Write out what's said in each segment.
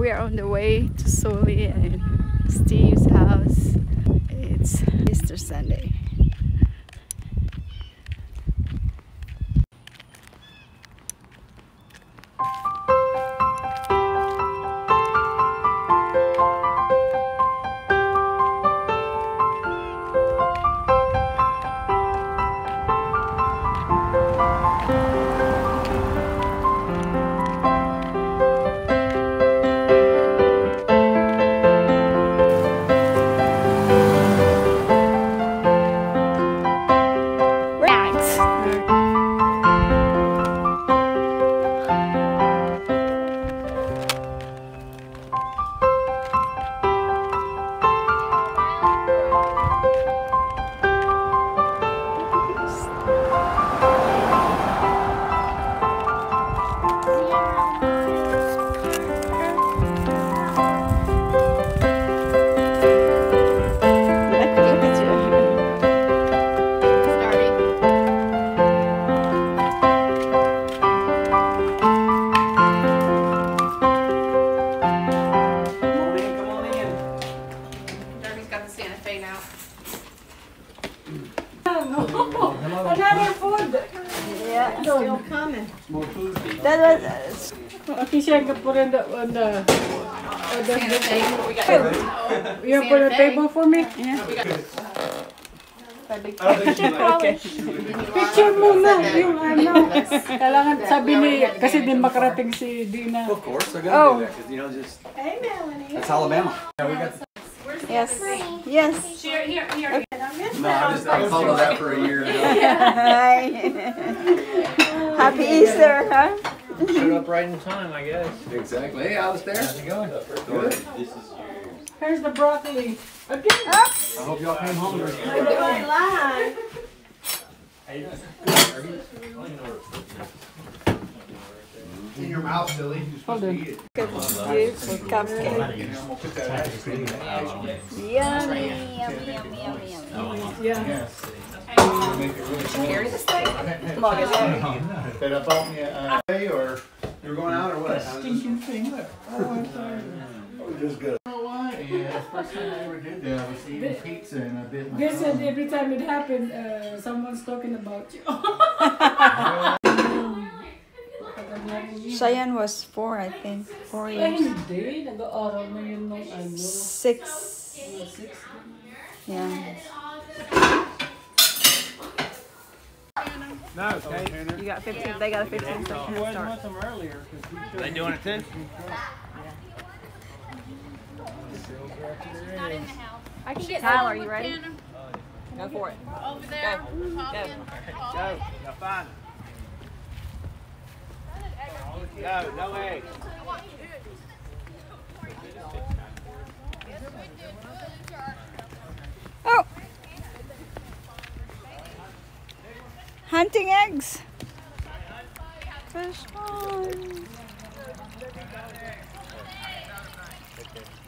We are on the way to Soli and Steve's house. It's Easter Sunday. Put in the, on the, on the, oh, you put a table for me? Yeah. Picture mo na, yung ano. Kailangan sabi ni, kasi din makarating si Dina. Of course, they're Oh. gonna do that because you know just. That's Alabama. Yeah, we got. yes. Yes. No, I just I followed that for a year. Hi. Happy Easter, huh? Showed up right in time, I guess. Exactly. Hey, I was there. How's it going? Good. This is yours. Here's the broccoli. Again. I hope y'all came hungry. In your mouth, silly. Hold on. Beautiful cupcake. Yummy, yummy, yummy, yummy, yummy. Yeah. Did I bought me a day or you're going out or what? Stinking thing there. Just good. You know why? Yeah, first time I ever did that, I was eating pizza and I bit my said thumb. every time it happened, uh, someone's talking about you. Cheyenne was four, I think. Four years. Six. Yeah. No, okay. You got 15. They got a 15 second You head start. want them earlier because we should. They doing it too? I can get Tyler, you ready? Go for it. Over there, talking. Go. Y'all fine. Go. No eggs. Oh! Hunting eggs. Fish on.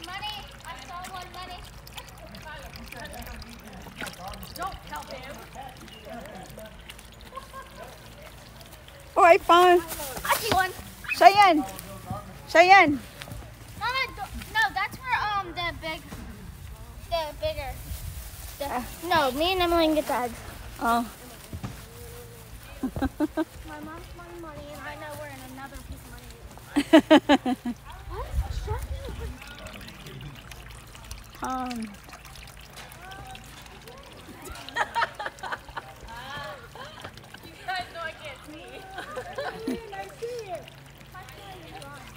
Money, I saw one money. Don't tell him. Oh, I found I see one. Cheyenne. Cheyenne. Mama, no, that's where um the big, the bigger. The, no, me and Emily can get the eggs. Oh, My mom's money, money, and I know we're in another piece of money.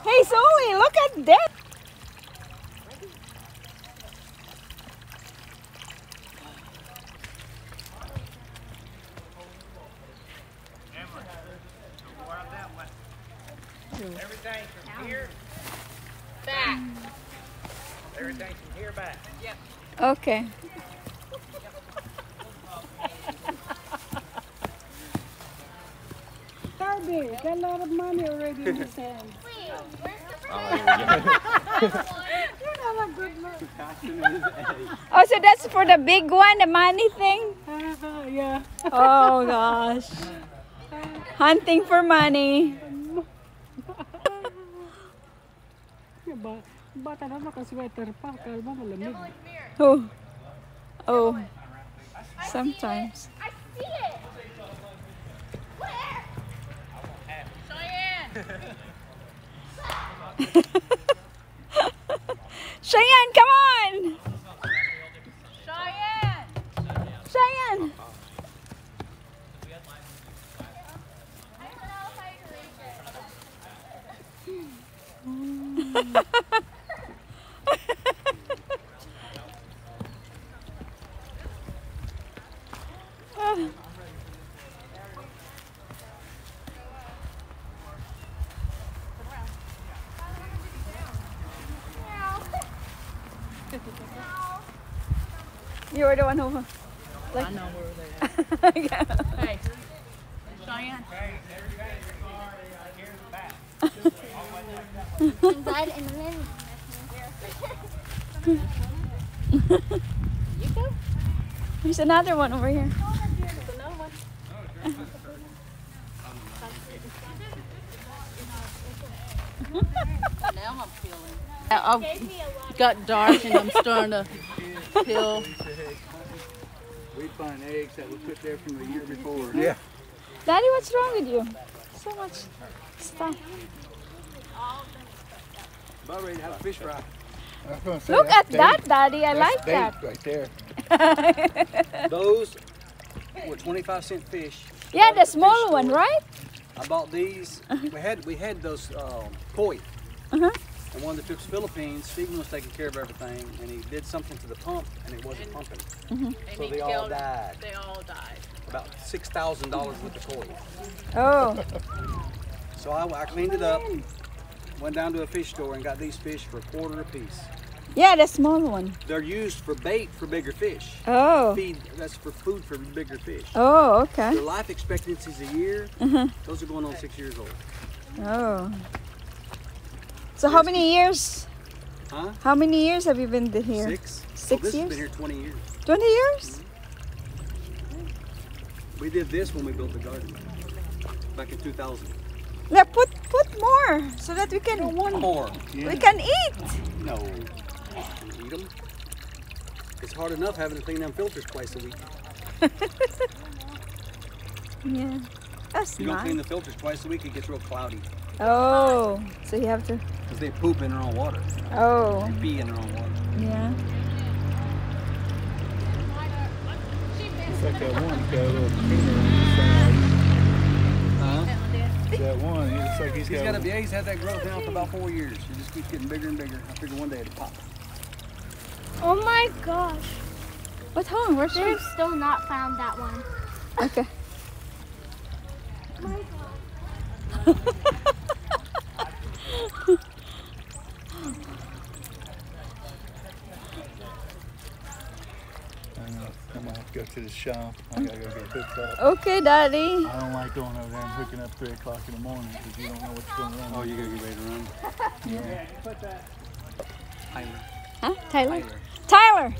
Hey, Zoe, look at that. Here back. Everything from here back. Okay. Darby, got a lot of money already in his hand. Wait, where's the Oh, so that's for the big one, the money thing? Uh-huh, yeah. Oh, gosh. Hunting for money. na ba? Bata na naka-sweater pa. Kalma malamig. Oh. Oh. Sometimes. I see it. Where? Cheyenne, come on! Cheyenne! Cheyenne! I don't know if I can reach it. You were the one who. Like, I know where they are. Hey, Cheyenne. Inside and then. There's another one over here. Now I'm. I've got dark and I'm starting to feel. We find eggs that were put there from the year before. Yeah. Daddy, what's wrong with you? So much stuff. About ready to have a fish fry. I was gonna say, Look that's at that. Daddy. I That's like that. Right there. Those were 25 cent fish. Yeah, the Fish small one, right? I bought these. We had we had those um, koi. Uh-huh. And one of the trips to Philippines, Stephen was taking care of everything, and he did something to the pump, and it wasn't pumping. So they all died. They all died. About six thousand dollars worth of koi. Oh. So I, I cleaned it up, went down to a fish store, and got these fish for a quarter a piece. Yeah, the small one. They're used for bait for bigger fish. Oh. Feed that's for food for bigger fish. Oh, okay. Their life expectancy is a year. Uh-huh. Those are going on six years old. Oh. So how many years? Huh? How many years have you been here? Six. Six well, years? been here 20 years. 20 years? Mm-hmm. We did this when we built the garden back in 2000. Yeah, put put more so that we can One more. we can eat. No. Eat them. It's hard enough having to clean them filters twice a week. Yeah. That's You don't clean the filters twice a week, it gets real cloudy. Oh, so you have to. Because they poop in their own water. Oh, They pee in their own water. yeah. It's like that one got a little cleaner on the side. Huh? That one, he looks like he's He's got, got a, yeah, he's had that growth now for about four years. It just keeps getting bigger and bigger. I figure one day it'll pop. Oh my gosh. What's wrong? Where's she? They've still not found that one. Okay. Oh I know, I'm gonna have to go to the shop. I gotta go get hooked up. Okay, Daddy. I don't like going over there and hooking up 3 o'clock in the morning because you don't know what's going on. Oh, you gotta get ready to run. Tyler. Huh? Tyler? Tyler. Tyler.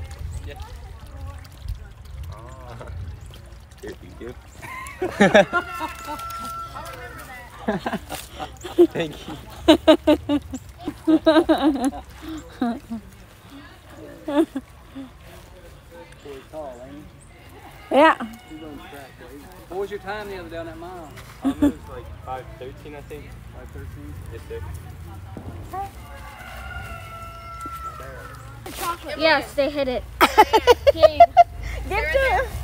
Here you Boy's tall, ain't Yeah. he? He's on track. boy. What was your time the other day down that mile? Um, it was like 513, I think. 513. Yes, sir. Yes, they hit it. Give to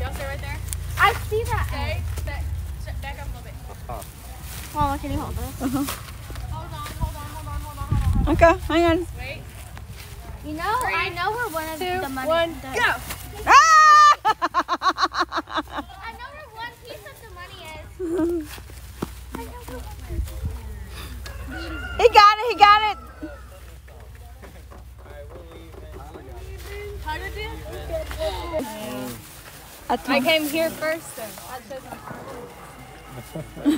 Y'all stay right there. I see that. Stay. Stay. Sit back up a little bit. Mama, can you hold this? Hold on. Hold on. Hold on. Hold on. Hold on. Okay, hang on. Wait. You know, I know where one of the money. one, the, go. I know where one piece of the money is. I know where one he got it. He got it. Tyler I came here first. Then. That says There's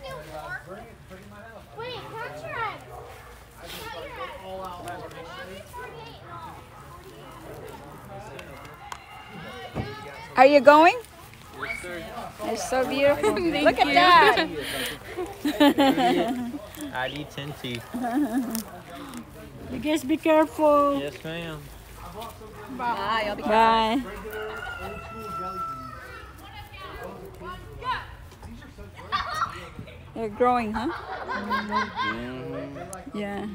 still more. Wait, count your eggs. Count your eggs. Are you going? It's so beautiful. Look at that. ID 10 T. You guys be careful. Yes, ma'am. Bye. They're growing, huh? Mm-hmm. Yeah.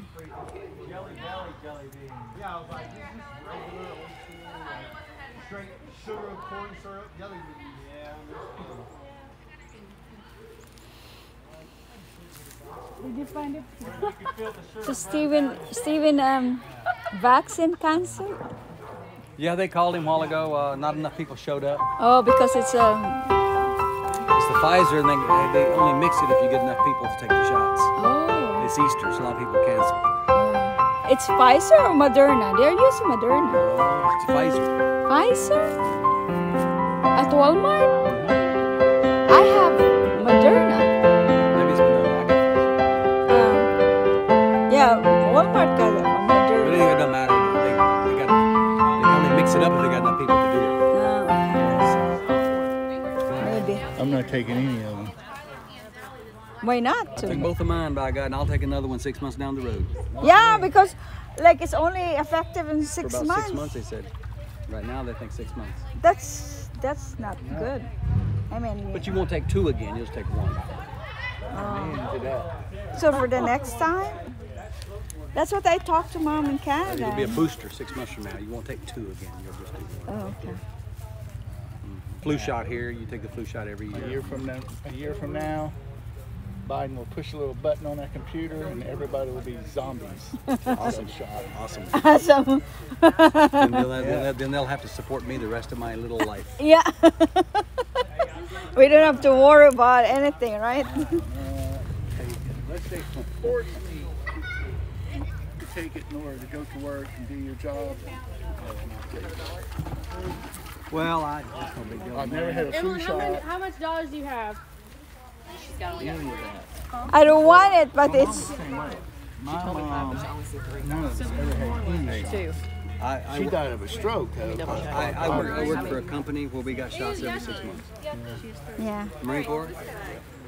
Did you find it? So Stephen, Stephen, um, vaccine cancer? Yeah, they called him a while ago. Uh, not enough people showed up. Oh, because it's um. It's the Pfizer, and they, they only mix it if you get enough people to take the shots. Oh. It's Easter, so a lot of people cancel. It's Pfizer or Moderna? They're using Moderna. Oh, it's Pfizer. Pfizer? At Walmart? I have Moderna. Maybe it's Moderna. Um, yeah, Walmart got it. But Moderna. anyway, it doesn't matter. They, they, got, they can only mix it up if they got enough people to do it. Oh, maybe. I'm not taking any of them. Why not? Take both of mine, by God, and I'll take another one six months down the road. Yeah, because like it's only effective in For six about months. six months, they said. Right now, they think six months. That's that's not good. I mean, But you won't take two again. You'll just take one. Oh. so for the next time. That's what I talked to mom in Canada. It'll be a booster six months from now. You won't take two again. You'll just do one. Oh, okay. Mm-hmm. Flu shot here. You take the flu shot every year. A year. year from now, a year from now, Biden will push a little button on that computer and everybody will be zombies. awesome shot. Awesome. Awesome. then, they'll, they'll- then they'll have to support me the rest of my little life. yeah. we don't have to worry about anything, right? Let's say force me to take it in order to go to work and do your job. Well, I. That's no big deal. I've never had a flu Emily, how, many, how much dollars do you have? I don't want it, but it's My mom, none of us ever had any. I, I, She died of a stroke. though. I, I, work, I work for a company where we got shots every six months. yeah. Marine Corps,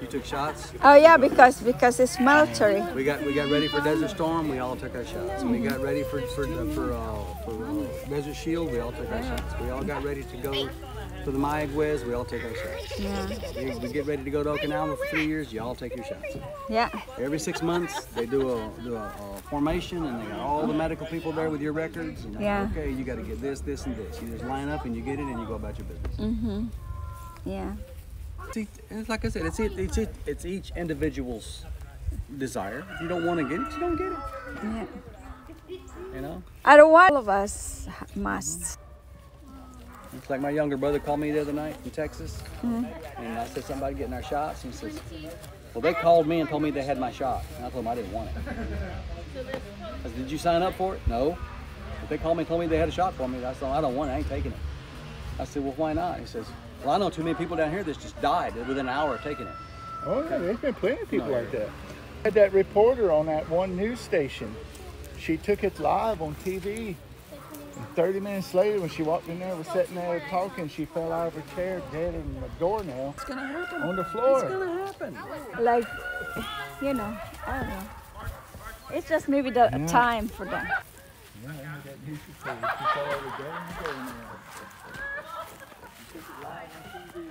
you took shots. Oh yeah, because because it's military. We got we got ready for Desert Storm. We all took our shots. We got ready for for for uh, for uh, Desert Shield. We all took our shots. We all got ready to go to the Mayaguez. We all take our shots. Yeah. We, we get ready to go to Okinawa for three years. You all take your shots. Yeah. Every six months, they do a do a, a formation, and they got all the medical people there with your records. And Yeah. Okay, you got to get this, this, and this. You just line up and you get it, and you go about your business. Mm-hmm. Yeah. See, it's like I said, it's it, it's it, it's each individual's desire. If you don't want to get it, you don't get it. Yeah. You know. I don't want all of us must. It's like my younger brother called me the other night from Texas, Mm-hmm. and I said something about getting our shots, and he says, "Well, they called me and told me they had my shot, and I told them I didn't want it." I said, "Did you sign up for it?" No. But they called me and told me they had a shot for me. I said, "I don't want it. I ain't taking it." I said, "Well, why not?" He says, "Well, I know too many people down here that just died within an hour of taking it." Oh yeah, there's been plenty of people No, like that. Had that reporter on that one news station. She took it live on TV. And 30 minutes later, when she walked in there, was sitting there talking, she fell out of her chair, dead in the doornail It's gonna happen. on the floor. It's gonna happen. Like, you know, I don't know. It's just maybe the Yeah. time for them. Yeah, I had that news reporter. She fell out dead in the doornail. She took it live on TV.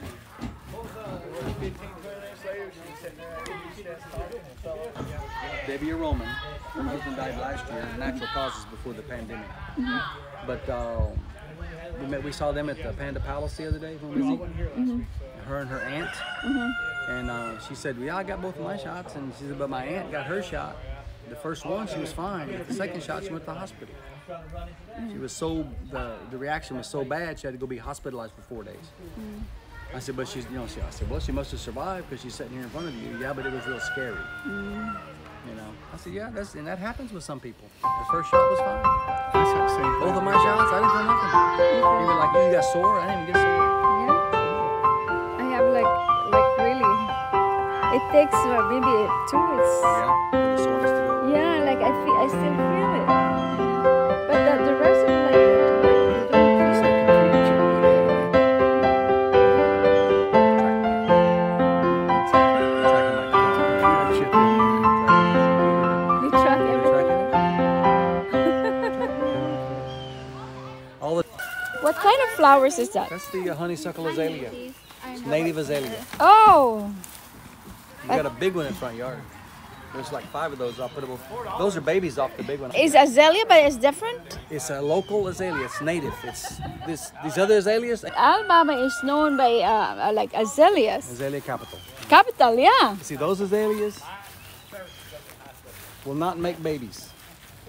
15, 20 minutes later, she was sitting there at the news desk talking and fell out. Debbie Roman, her husband died last year, natural causes before the pandemic. Mm-hmm. But uh, we met, we saw them at the Panda Palace the other day when we was eating. Her and her aunt, mm-hmm. and uh, she said, "Yeah, I got both of my shots," and she said, "But my aunt got her shot. The first one, she was fine. But the second shot, she went to the hospital. She was so the the reaction was so bad, she had to go be hospitalized for four days." Mm-hmm. I said, but she's, you know, she, I said, well, she must have survived because she's sitting here in front of you. Yeah, but it was real scary. You know, I said, yeah, that's and that happens with some people. The first shot was fine. That's the same Both of my shots, I didn't feel nothing. You were like, you got sore. I didn't even get sore. Yeah. I have like, like really. It takes uh, maybe two weeks. Yeah, the soreness to go. Yeah, like I feel, I still feel it. Flowers is that? That's the uh, honeysuckle azalea. It's native azalea. Oh, You got a big one in front yard. There's like five of those. I'll put them. Those are babies off the big one. it's azalea, but it's different. It's a local azalea. It's native. It's this. These other azaleas, Alabama is known by uh, uh, like azaleas. azalea capital. Capital, yeah. See those azaleas will not make babies.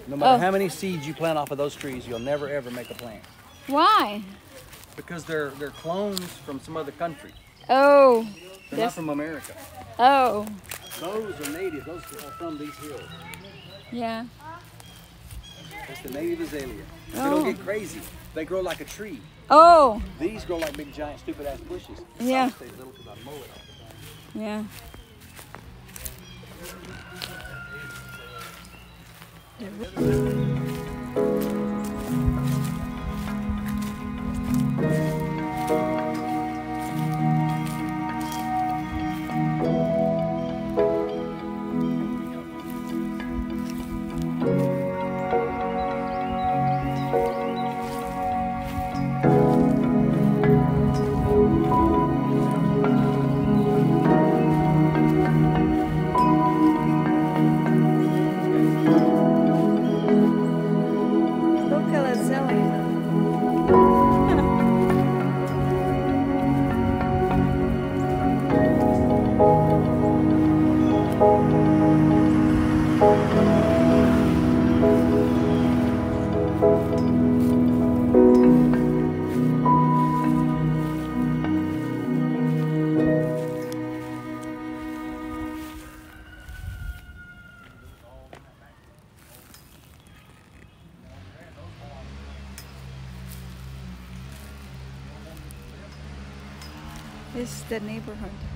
No matter Oh. how many seeds you plant off of those trees, you'll never ever make a plant Why? Because they're they're clones from some other country. Oh, They're not from America. oh, Those are native. Those are from these hills. yeah. That's the native azalea. They Oh. don't get crazy. They grow like a tree. Oh, These grow like big, giant, stupid ass bushes. Yeah. Some stay This is the neighborhood.